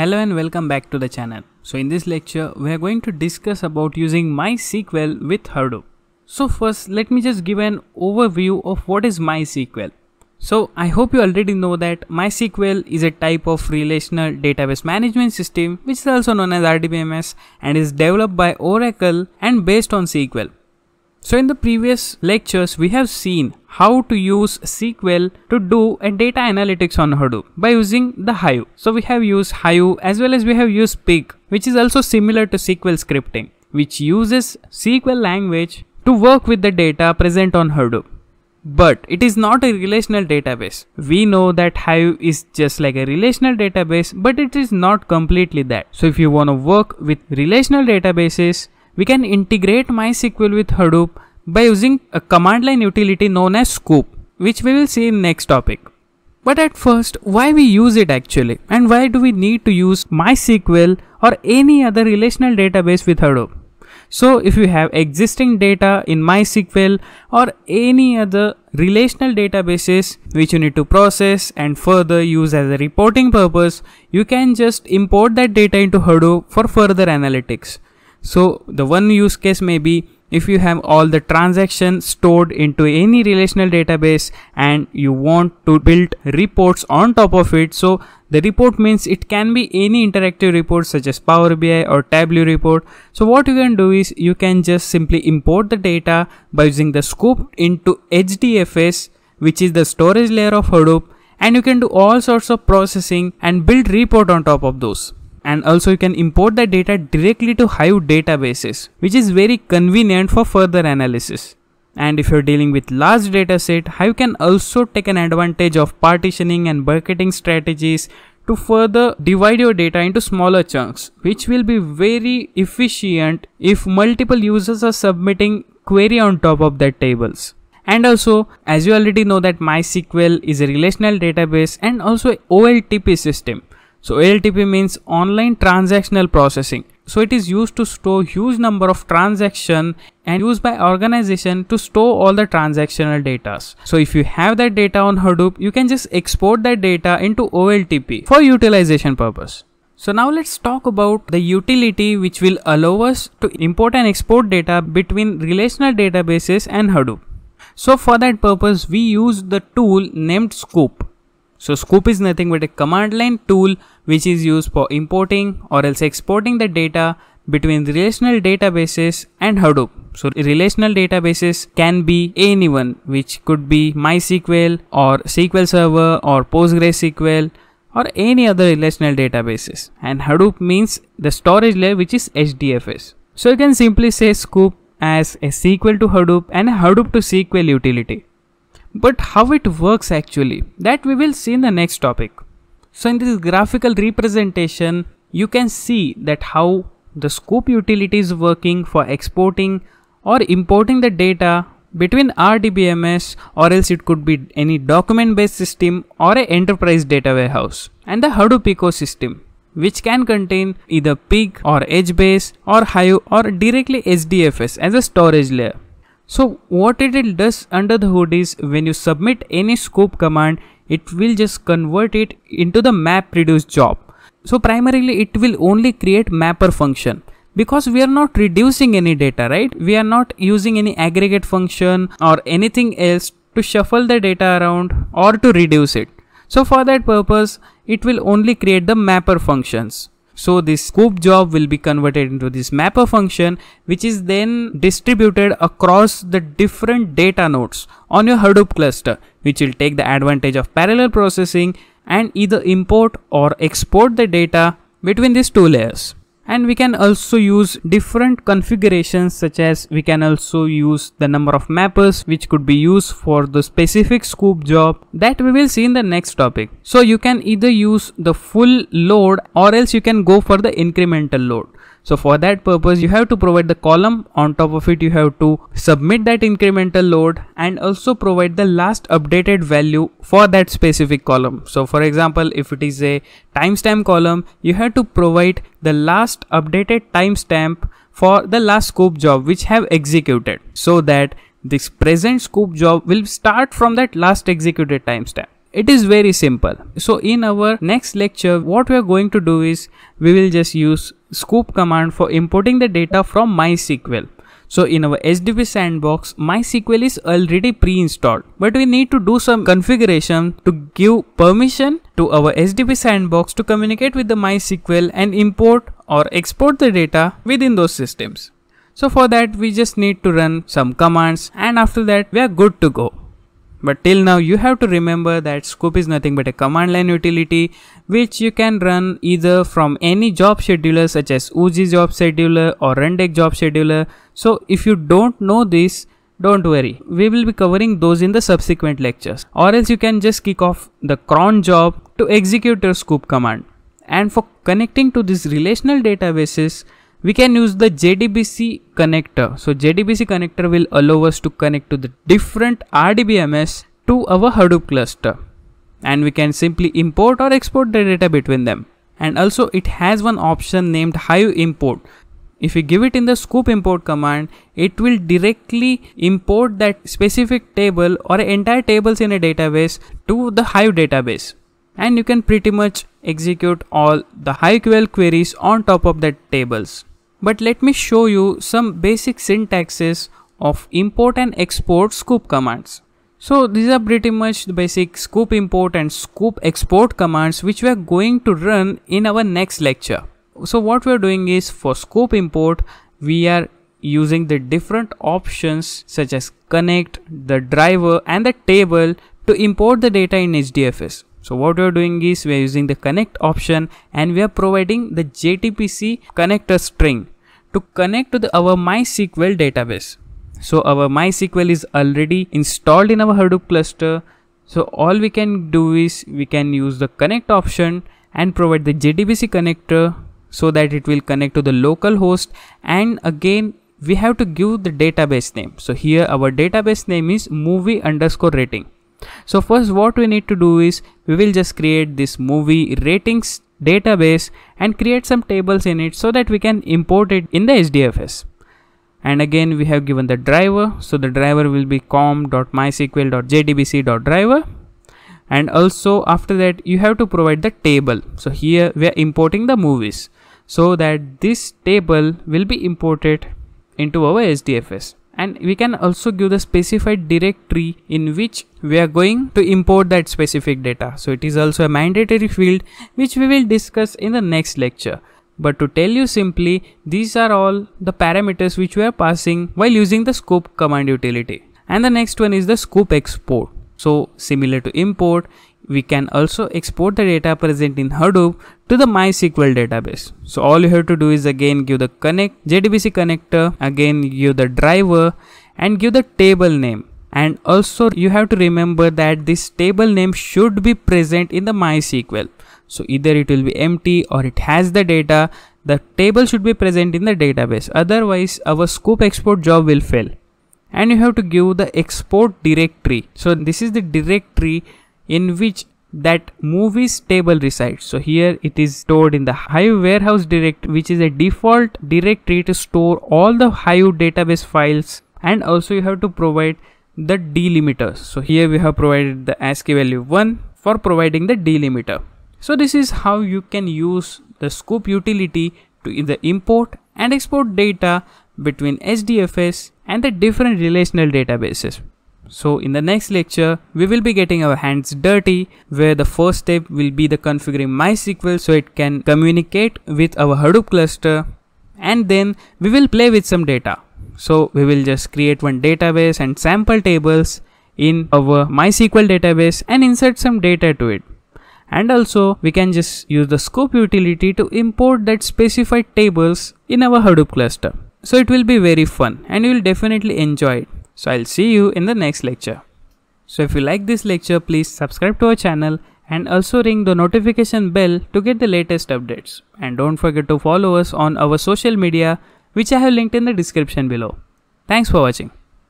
Hello and welcome back to the channel. So in this lecture, we are going to discuss about using MySQL with Hadoop. So first, let me just give an overview of what is MySQL. So I hope you already know that MySQL is a type of relational database management system which is also known as RDBMS and is developed by Oracle and based on SQL. So in the previous lectures, we have seen how to use SQL to do a data analytics on Hadoop by using the Hive. So we have used Hive as well as we have used Pig, which is also similar to SQL scripting, which uses SQL language to work with the data present on Hadoop. But it is not a relational database. We know that Hive is just like a relational database, but it is not completely that. So if you want to work with relational databases, we can integrate MySQL with Hadoop by using a command line utility known as Sqoop, which we will see in next topic. But at first, why we use it actually and why do we need to use MySQL or any other relational database with Hadoop? So if you have existing data in MySQL or any other relational databases which you need to process and further use as a reporting purpose, you can just import that data into Hadoop for further analytics. So the one use case may be if you have all the transactions stored into any relational database and you want to build reports on top of it. So the report means it can be any interactive report such as Power BI or Tableau report. So what you can do is you can just simply import the data by using the Sqoop into HDFS which is the storage layer of Hadoop and you can do all sorts of processing and build report on top of those and also you can import the data directly to Hive databases which is very convenient for further analysis. And if you're dealing with large dataset, Hive can also take an advantage of partitioning and bucketing strategies to further divide your data into smaller chunks, which will be very efficient if multiple users are submitting query on top of their tables. And also, as you already know that MySQL is a relational database and also OLTP system. So OLTP means online transactional processing. So it is used to store huge number of transaction and used by organization to store all the transactional data. So if you have that data on Hadoop, you can just export that data into OLTP for utilization purpose. So now let's talk about the utility which will allow us to import and export data between relational databases and Hadoop. So for that purpose, we use the tool named Sqoop. So Sqoop is nothing but a command line tool which is used for importing or else exporting the data between relational databases and Hadoop. So relational databases can be anyone which could be MySQL or SQL Server or PostgreSQL or any other relational databases and Hadoop means the storage layer which is HDFS. So you can simply say Sqoop as a SQL to Hadoop and Hadoop to SQL utility. But how it works actually, that we will see in the next topic. So in this graphical representation, you can see that how the Sqoop utility is working for exporting or importing the data between RDBMS or else it could be any document based system or a enterprise data warehouse and the Hadoop ecosystem which can contain either Pig or HBase or Hive or directly HDFS as a storage layer. So what it does under the hood is when you submit any Sqoop command, it will just convert it into the map reduce job. So primarily it will only create mapper function because we are not reducing any data, right? We are not using any aggregate function or anything else to shuffle the data around or to reduce it. So for that purpose, it will only create the mapper functions. So this Sqoop job will be converted into this mapper function which is then distributed across the different data nodes on your Hadoop cluster which will take the advantage of parallel processing and either import or export the data between these two layers and we can also use different configurations such as we can also use the number of mappers which could be used for the specific Sqoop job that we will see in the next topic. So you can either use the full load or else you can go for the incremental load. So for that purpose, you have to provide the column. On top of it, you have to submit that incremental load and also provide the last updated value for that specific column. So for example, if it is a timestamp column, you have to provide the last updated timestamp for the last Sqoop job which have executed so that this present Sqoop job will start from that last executed timestamp it is very simple so in our next lecture what we are going to do is we will just use Sqoop command for importing the data from mysql so in our HDP sandbox, MySQL is already pre-installed, but we need to do some configuration to give permission to our HDP sandbox to communicate with the MySQL and import or export the data within those systems. So for that we just need to run some commands and after that we are good to go. But till now you have to remember that Sqoop is nothing but a command line utility which you can run either from any job scheduler such as Oozie job scheduler or Rundeck job scheduler. So if you don't know this, don't worry, we will be covering those in the subsequent lectures or else you can just kick off the cron job to execute your Sqoop command. And for connecting to these relational databases, we can use the JDBC connector. So JDBC connector will allow us to connect to the different RDBMS to our Hadoop cluster. And we can simply import or export the data between them. And also it has one option named Hive import. If we give it in the Sqoop import command, it will directly import that specific table or entire tables in a database to the Hive database. And you can pretty much execute all the HiveQL queries on top of that tables. But let me show you some basic syntaxes of import and export Sqoop commands. So these are pretty much the basic Sqoop import and Sqoop export commands which we are going to run in our next lecture. So what we are doing is for Sqoop import we are using the different options such as connect, the driver and the table to import the data in HDFS. So what we are doing is we are using the connect option and we are providing the JDBC connector string to connect to the, our MySQL database. So our MySQL is already installed in our Hadoop cluster. So all we can do is we can use the connect option and provide the JDBC connector so that it will connect to the local host and again we have to give the database name. So here our database name is movie underscore rating. So first what we need to do is we will just create this movie ratings database and create some tables in it so that we can import it in the HDFS. And again we have given the driver. So the driver will be com.mysql.jdbc.driver and also after that you have to provide the table. So here we are importing the movies so that this table will be imported into our HDFS and we can also give the specified directory in which we are going to import that specific data. So it is also a mandatory field which we will discuss in the next lecture. But to tell you simply, these are all the parameters which we are passing while using the Sqoop command utility. And the next one is the Sqoop export. So similar to import, we can also export the data present in Hadoop to the MySQL database. So all you have to do is again give the connect JDBC connector, again give the driver and give the table name. And also you have to remember that this table name should be present in the MySQL. So either it will be empty or it has the data. The table should be present in the database. Otherwise our Sqoop export job will fail. And you have to give the export directory. So this is the directory in which that movies table resides. So here it is stored in the Hive warehouse direct which is a default directory to store all the Hive database files and also you have to provide the delimiters. So here we have provided the ASCII value 1 for providing the delimiter. So this is how you can use the Sqoop utility to either import and export data between HDFS and the different relational databases. So in the next lecture, we will be getting our hands dirty where the first step will be the configuring MySQL so it can communicate with our Hadoop cluster and then we will play with some data. So we will just create one database and sample tables in our MySQL database and insert some data to it. And also we can just use the Sqoop utility to import that specified tables in our Hadoop cluster. So it will be very fun and you will definitely enjoy it. So I'll see you in the next lecture. So if you like this lecture, please subscribe to our channel and also ring the notification bell to get the latest updates. And don't forget to follow us on our social media which I have linked in the description below. Thanks for watching.